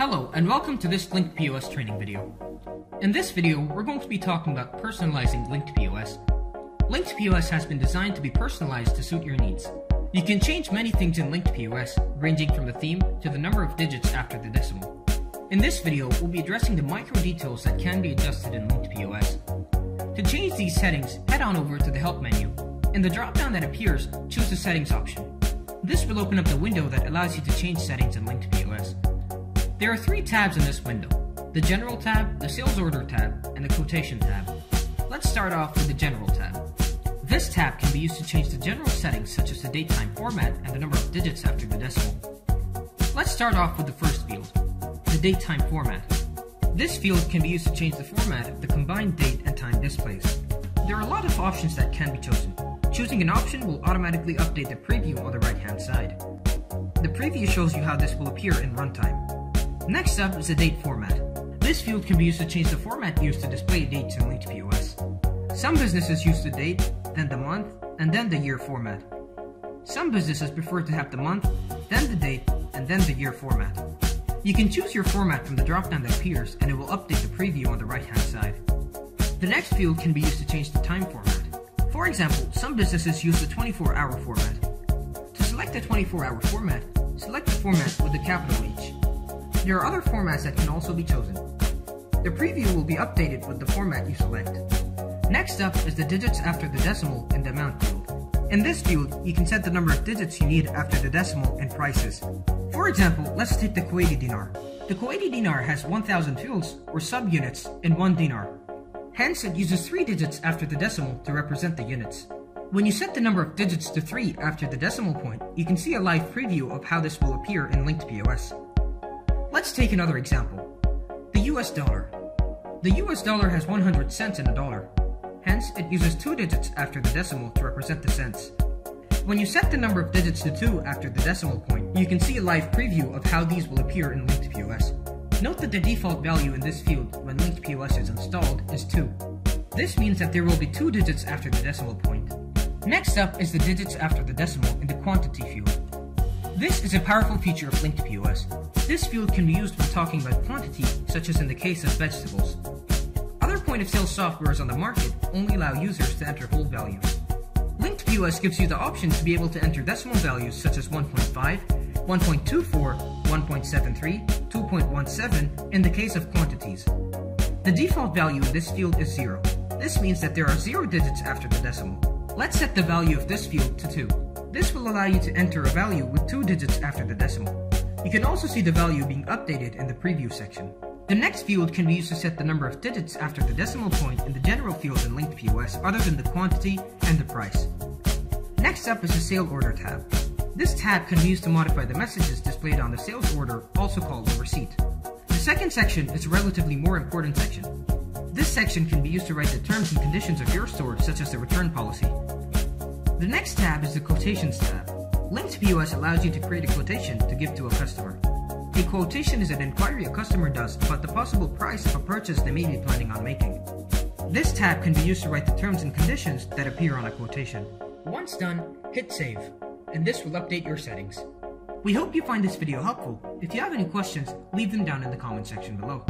Hello, and welcome to this Linked POS training video. In this video, we're going to be talking about personalizing Linked POS. Linked POS has been designed to be personalized to suit your needs. You can change many things in Linked POS, ranging from the theme to the number of digits after the decimal. In this video, we'll be addressing the micro details that can be adjusted in Linked POS. To change these settings, head on over to the Help menu. In the drop-down that appears, choose the Settings option. This will open up the window that allows you to change settings in Linked POS. There are three tabs in this window. The General tab, the Sales Order tab, and the Quotation tab. Let's start off with the General tab. This tab can be used to change the general settings such as the date time format and the number of digits after the decimal. Let's start off with the first field, the date time format. This field can be used to change the format of the combined date and time displays. There are a lot of options that can be chosen. Choosing an option will automatically update the preview on the right hand side. The preview shows you how this will appear in runtime. Next up is the date format. This field can be used to change the format used to display dates in Linked POS. Some businesses use the date, then the month, and then the year format. Some businesses prefer to have the month, then the date, and then the year format. You can choose your format from the drop-down that appears and it will update the preview on the right-hand side. The next field can be used to change the time format. For example, some businesses use the 24-hour format. To select the 24-hour format, select the format with the capital H. There are other formats that can also be chosen. The preview will be updated with the format you select. Next up is the digits after the decimal in the amount field. In this field, you can set the number of digits you need after the decimal and prices. For example, let's take the Kuwaiti dinar. The Kuwaiti dinar has 1000 fils or subunits in 1 dinar. Hence, it uses 3 digits after the decimal to represent the units. When you set the number of digits to 3 after the decimal point, you can see a live preview of how this will appear in Linked POS. Let's take another example. The US dollar. The US dollar has 100 cents in a dollar. Hence, it uses two digits after the decimal to represent the cents. When you set the number of digits to 2 after the decimal point, you can see a live preview of how these will appear in Linked POS. Note that the default value in this field when Linked POS is installed is 2. This means that there will be two digits after the decimal point. Next up is the digits after the decimal in the quantity field. This is a powerful feature of Linked POS. This field can be used when talking about quantity, such as in the case of vegetables. Other point-of-sale softwares on the market only allow users to enter whole values. Linked POS gives you the option to be able to enter decimal values such as 1.5, 1.24, 1.73, 2.17 in the case of quantities. The default value in this field is 0. This means that there are 0 digits after the decimal. Let's set the value of this field to 2. This will allow you to enter a value with two digits after the decimal. You can also see the value being updated in the preview section. The next field can be used to set the number of digits after the decimal point in the general field in Linked POS other than the quantity and the price. Next up is the Sale Order tab. This tab can be used to modify the messages displayed on the sales order, also called the receipt. The second section is a relatively more important section. This section can be used to write the terms and conditions of your store, such as the return policy. The next tab is the Quotations tab. Linked POS allows you to create a quotation to give to a customer. A quotation is an inquiry a customer does about the possible price of a purchase they may be planning on making. This tab can be used to write the terms and conditions that appear on a quotation. Once done, hit save, and this will update your settings. We hope you find this video helpful. If you have any questions, leave them down in the comment section below.